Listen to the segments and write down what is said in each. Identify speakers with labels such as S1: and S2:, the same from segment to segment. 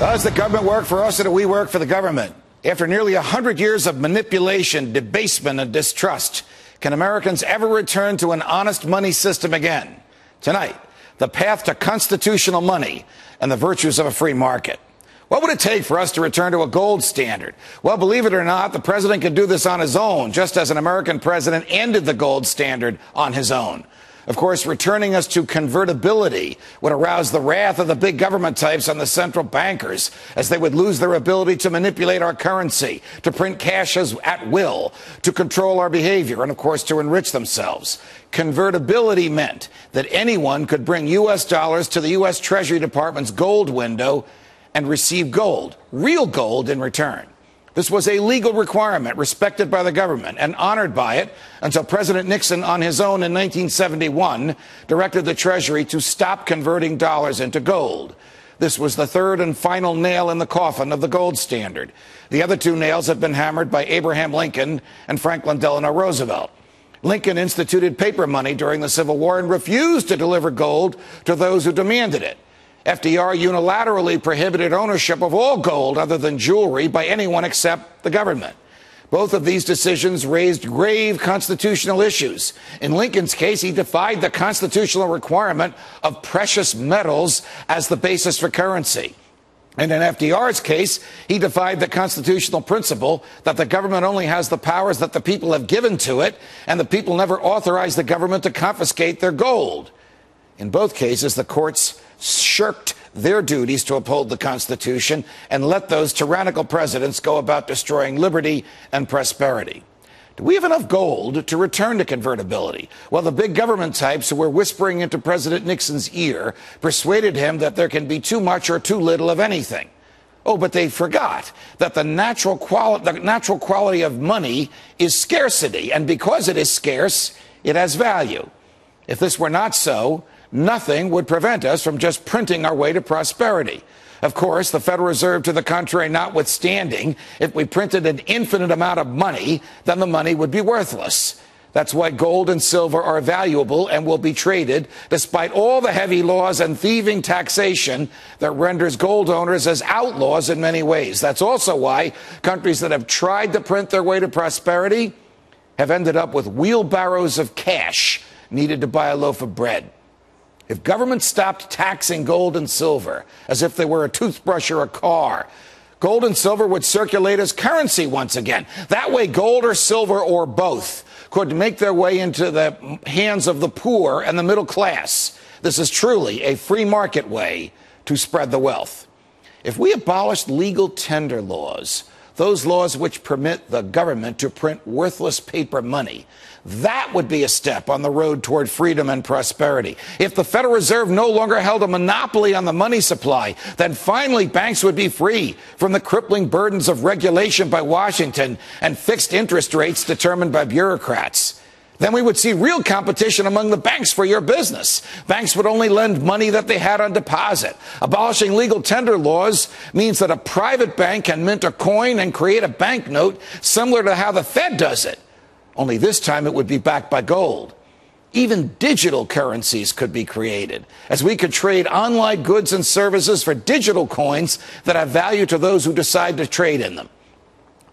S1: Does the government work for us or do we work for the government? After nearly 100 years of manipulation, debasement, and distrust, can Americans ever return to an honest money system again? Tonight, the path to constitutional money and the virtues of a free market. What would it take for us to return to a gold standard? Well, believe it or not, the president could do this on his own, just as an American president ended the gold standard on his own. Of course, returning us to convertibility would arouse the wrath of the big government types on the central bankers, as they would lose their ability to manipulate our currency, to print cash as, at will, to control our behavior, and of course, to enrich themselves. Convertibility meant that anyone could bring U.S. dollars to the U.S. Treasury Department's gold window and receive gold, real gold in return. This was a legal requirement respected by the government and honored by it until President Nixon, on his own in 1971, directed the Treasury to stop converting dollars into gold. This was the third and final nail in the coffin of the gold standard. The other two nails have been hammered by Abraham Lincoln and Franklin Delano Roosevelt. Lincoln instituted paper money during the Civil War and refused to deliver gold to those who demanded it. FDR unilaterally prohibited ownership of all gold other than jewelry by anyone except the government. Both of these decisions raised grave constitutional issues. In Lincoln's case, he defied the constitutional requirement of precious metals as the basis for currency. And in FDR's case, he defied the constitutional principle that the government only has the powers that the people have given to it, and the people never authorize the government to confiscate their gold. In both cases, the courts shirked their duties to uphold the Constitution and let those tyrannical presidents go about destroying liberty and prosperity. Do we have enough gold to return to convertibility? Well, the big government types who were whispering into President Nixon's ear persuaded him that there can be too much or too little of anything. Oh, but they forgot that the natural, quali- the natural quality of money is scarcity, and because it is scarce, it has value. If this were not so, nothing would prevent us from just printing our way to prosperity. Of course, the Federal Reserve, to the contrary, notwithstanding, if we printed an infinite amount of money, then the money would be worthless. That's why gold and silver are valuable and will be traded, despite all the heavy laws and thieving taxation that renders gold owners as outlaws in many ways. That's also why countries that have tried to print their way to prosperity have ended up with wheelbarrows of cash needed to buy a loaf of bread. If government stopped taxing gold and silver as if they were a toothbrush or a car, gold and silver would circulate as currency once again. That way, gold or silver or both could make their way into the hands of the poor and the middle class. This is truly a free market way to spread the wealth. If we abolished legal tender laws, those laws which permit the government to print worthless paper money, that would be a step on the road toward freedom and prosperity. If the Federal Reserve no longer held a monopoly on the money supply, then finally banks would be free from the crippling burdens of regulation by Washington and fixed interest rates determined by bureaucrats. Then we would see real competition among the banks for your business. Banks would only lend money that they had on deposit. Abolishing legal tender laws means that a private bank can mint a coin and create a banknote similar to how the Fed does it only this time it would be backed by gold. Even digital currencies could be created, as we could trade online goods and services for digital coins that have value to those who decide to trade in them.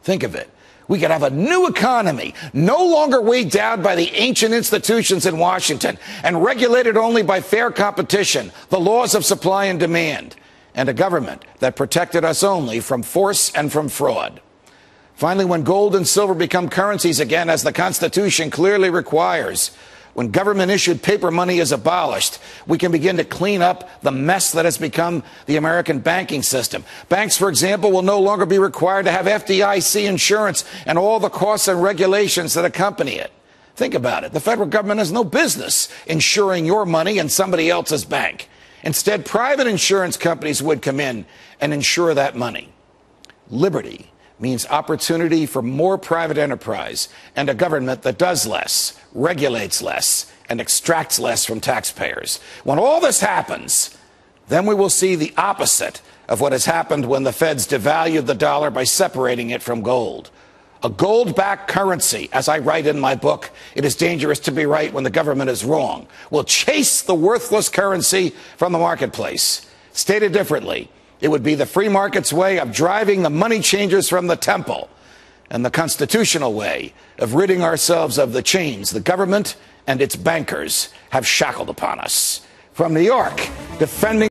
S1: Think of it. We could have a new economy, no longer weighed down by the ancient institutions in Washington and regulated only by fair competition, the laws of supply and demand, and a government that protected us only from force and from fraud. Finally, when gold and silver become currencies again, as the Constitution clearly requires, when government issued paper money is abolished, we can begin to clean up the mess that has become the American banking system. Banks, for example, will no longer be required to have FDIC insurance and all the costs and regulations that accompany it. Think about it. The federal government has no business insuring your money in somebody else's bank. Instead, private insurance companies would come in and insure that money. Liberty means opportunity for more private enterprise and a government that does less, regulates less, and extracts less from taxpayers. When all this happens, then we will see the opposite of what has happened when the feds devalued the dollar by separating it from gold. A gold backed currency, as I write in my book, it is dangerous to be right when the government is wrong, will chase the worthless currency from the marketplace. Stated differently, It would be the free market's way of driving the money changers from the temple and the constitutional way of ridding ourselves of the chains the government and its bankers have shackled upon us. From New York, defending